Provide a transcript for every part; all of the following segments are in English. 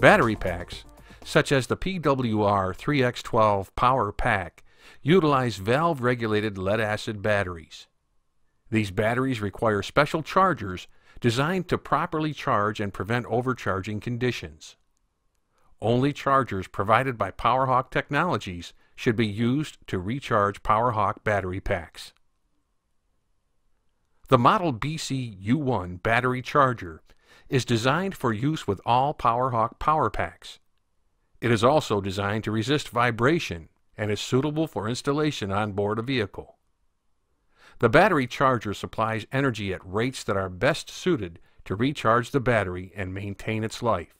Battery packs, such as the PWR 3X12 Power Pack, utilize valve-regulated lead-acid batteries. These batteries require special chargers designed to properly charge and prevent overcharging conditions. Only chargers provided by PowerHawk Technologies should be used to recharge PowerHawk battery packs. The Model BC U1 battery charger is designed for use with all PowerHawk power packs. It is also designed to resist vibration and is suitable for installation on board a vehicle. The battery charger supplies energy at rates that are best suited to recharge the battery and maintain its life.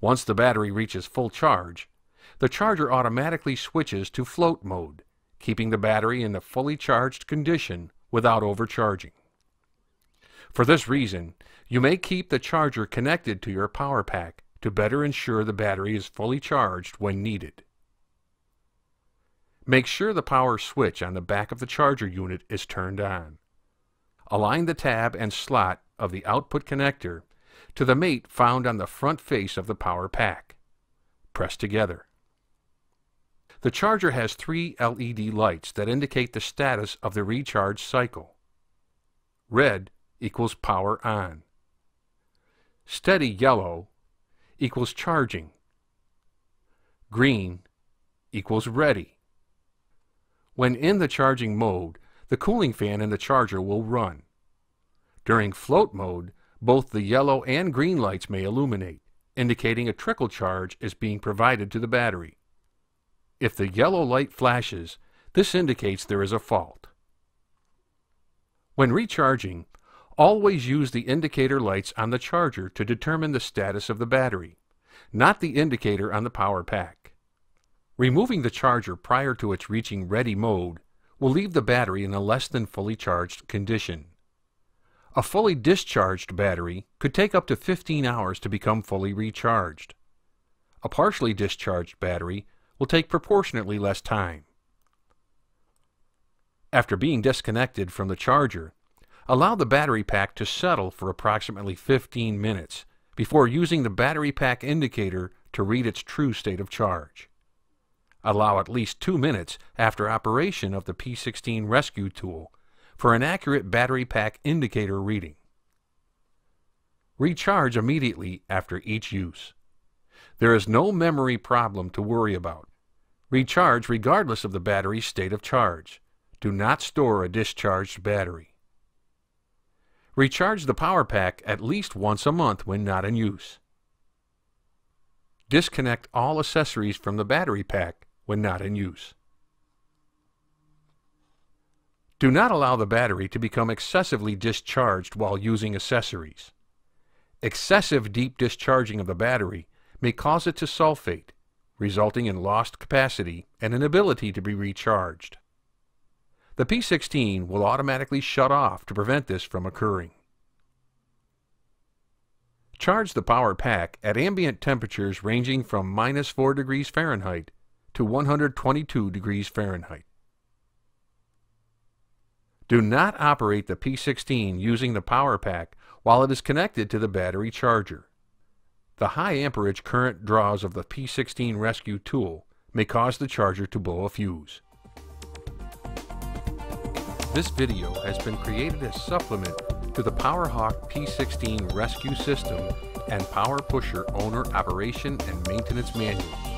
Once the battery reaches full charge, the charger automatically switches to float mode, keeping the battery in a fully charged condition without overcharging. For this reason, you may keep the charger connected to your power pack to better ensure the battery is fully charged when needed. Make sure the power switch on the back of the charger unit is turned on. Align the tab and slot of the output connector to the mate found on the front face of the power pack. Press together. The charger has three LED lights that indicate the status of the recharge cycle. Red equals power on. Steady yellow equals charging. Green equals ready. When in the charging mode, the cooling fan in the charger will run. During float mode, both the yellow and green lights may illuminate, indicating a trickle charge is being provided to the battery. If the yellow light flashes, this indicates there is a fault. When recharging, always use the indicator lights on the charger to determine the status of the battery, not the indicator on the power pack. Removing the charger prior to its reaching ready mode will leave the battery in a less than fully charged condition. A fully discharged battery could take up to 15 hours to become fully recharged. A partially discharged battery will take proportionately less time. After being disconnected from the charger, allow the battery pack to settle for approximately 15 minutes before using the battery pack indicator to read its true state of charge. Allow at least two minutes after operation of the P16 rescue tool for an accurate battery pack indicator reading. Recharge immediately after each use. There is no memory problem to worry about. Recharge regardless of the battery's state of charge. Do not store a discharged battery. Recharge the power pack at least once a month when not in use. Disconnect all accessories from the battery pack when not in use. Do not allow the battery to become excessively discharged while using accessories. Excessive deep discharging of the battery may cause it to sulfate, resulting in lost capacity and inability to be recharged. The P16 will automatically shut off to prevent this from occurring. Charge the power pack at ambient temperatures ranging from minus 4 degrees Fahrenheit to 122 degrees Fahrenheit. Do not operate the P16 using the power pack while it is connected to the battery charger. The high amperage current draws of the P16 rescue tool may cause the charger to blow a fuse. This video has been created as supplement to the PowerHawk P16 rescue system and Power Pusher owner operation and maintenance manual.